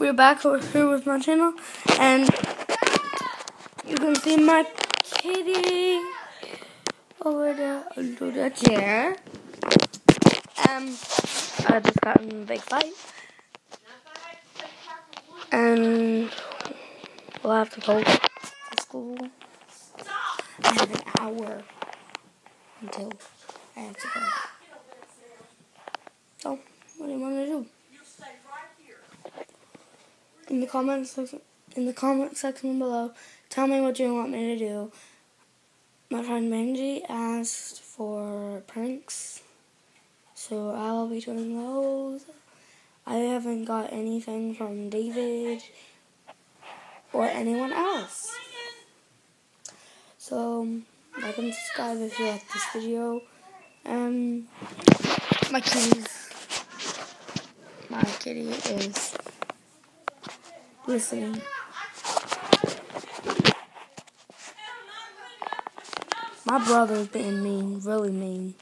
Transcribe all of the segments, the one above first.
we're back here with my channel, and you can see my kitty over there under the chair. Um, I just got in a big fight, and we'll have to go to school. I have an hour until I have to go. So, what do you want to do? In the comments in the comment section below. Tell me what you want me to do. My friend Benji asked for pranks, so I'll be doing those. I haven't got anything from David or anyone else. So, like and subscribe if you like this video. Um, my kitty's, my kitty is listening. My brother's being mean, really mean.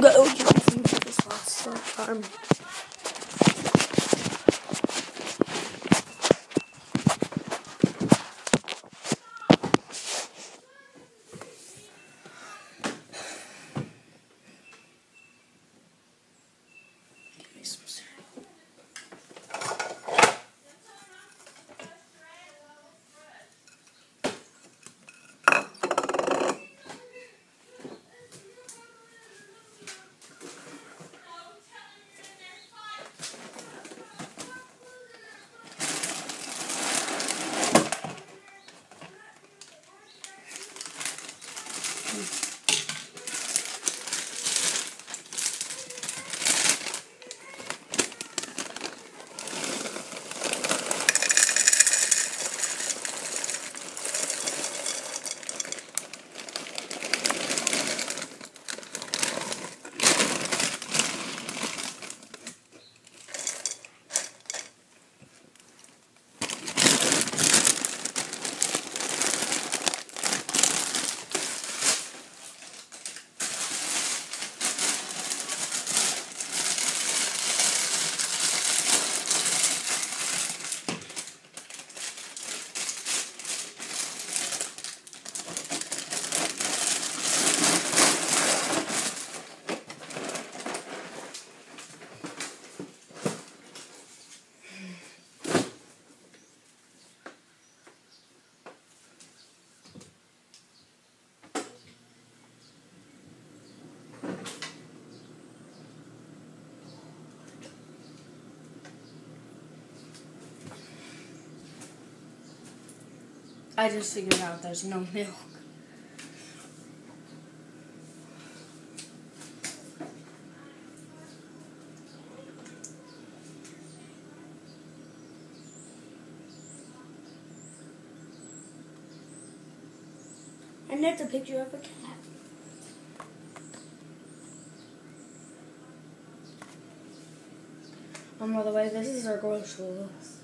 I'm gonna go oh, get this last uh, time. I just figured out there's no milk. And that's a picture of a cat. Um, by the way, this is our grocery list.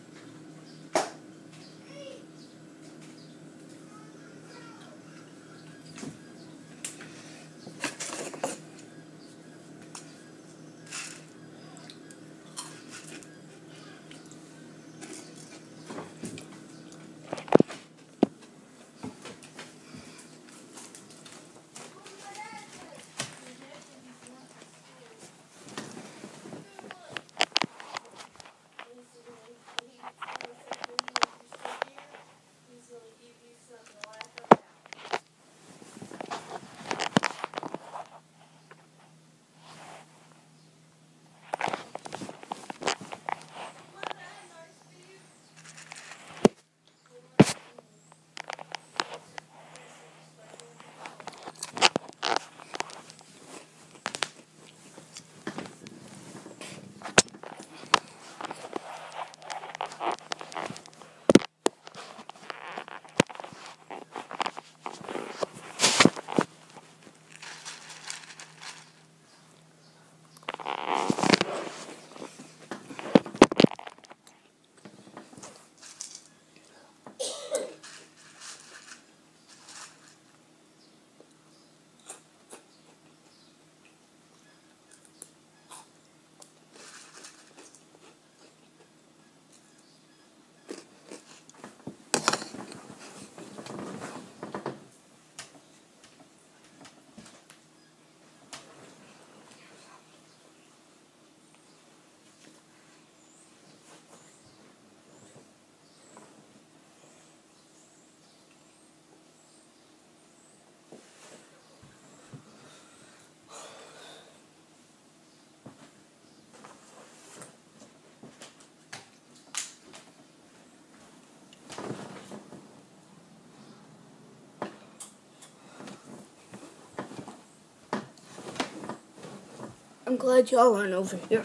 I'm glad y'all aren't over here.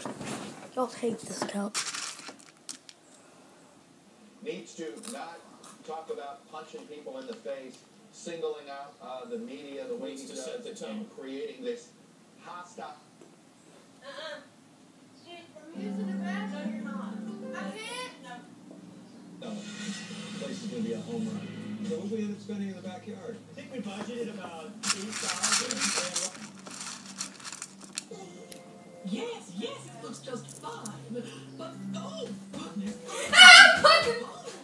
Y'all hate this couch. Needs to not talk about punching people in the face, singling out uh, the media the way Needs he to does, set the and tone. creating this hostile. Uh-uh. I'm using the back. No, you're not. I can't. No. No. Place is gonna be a home run. So what we end up spending in the backyard? I think we budgeted about eight thousand. Yes, yes, it looks just fine. But oh goodness, Punch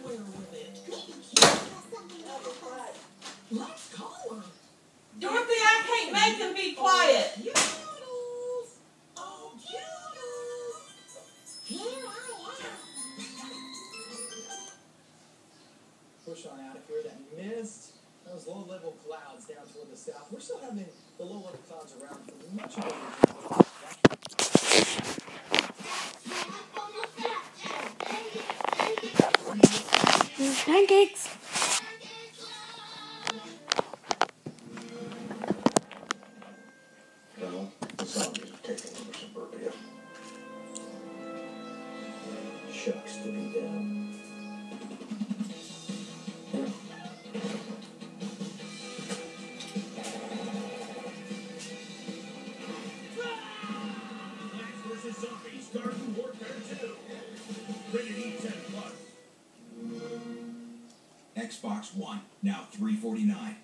where with it? Let's call her. Dorothy, I can't make them be quiet. Yoodles. Oh, yoodles. Oh, here I am. Push on out of here. That mist, those low-level clouds down toward the south. We're still having the low-level clouds around for much of the pancakes. Xbox One, now 349.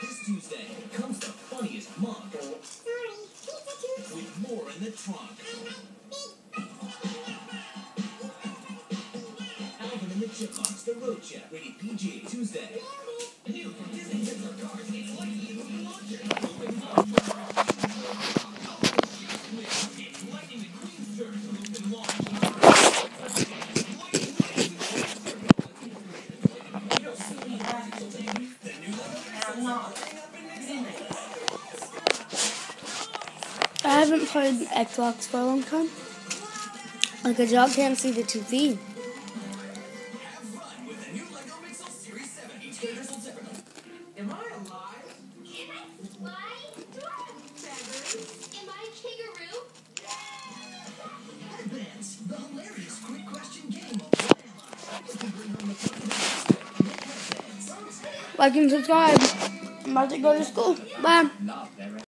This Tuesday comes the funniest month with more in the trunk. Alvin and the Chipmunks, The Road Chip, rated PG, Tuesday. I haven't played Xbox for a long time. Because y'all can't see the TV. Have fun with the new LEGO Pixel Series 7. Each character sold separately. Am I alive? Can I fly? Do I have feathers? Am I a kangaroo? Hedbanz, the hilarious quick question game of What Am I? You can bring home the fun of the Hedbanz. Like and subscribe. I'm about to go to school. Bye.